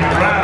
Martin